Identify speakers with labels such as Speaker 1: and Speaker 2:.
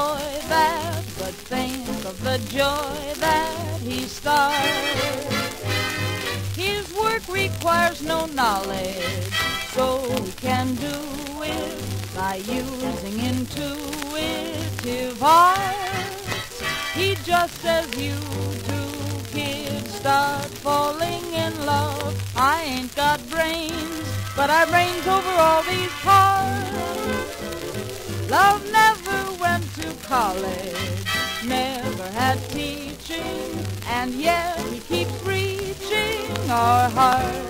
Speaker 1: joy that but think of the joy that he starts. His work requires no knowledge, so he can do it by using intuitive arts. He just as you do, kids start falling in love. I ain't got brains, but I brains over all these parts. Love never to college, never had teaching, and yet he keeps reaching our hearts.